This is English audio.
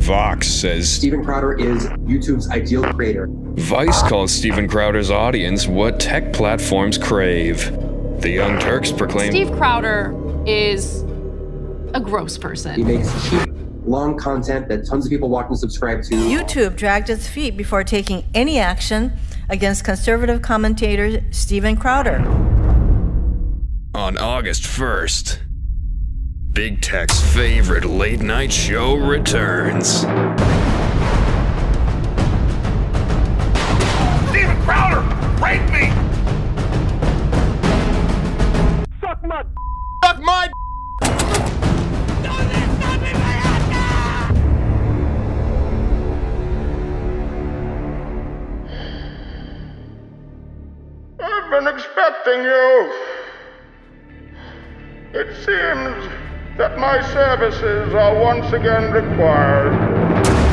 Vox says Steven Crowder is YouTube's ideal creator. Vice calls Steven Crowder's audience what tech platforms crave. The Young Turks proclaim Steve Crowder is a gross person. He makes cheap, long content that tons of people watch and subscribe to. YouTube dragged its feet before taking any action against conservative commentator Steven Crowder. on August 1st. Big Tech's favorite late night show returns. Steven Crowder, rape me! Suck my Suck my I've been expecting you. It seems that my services are once again required.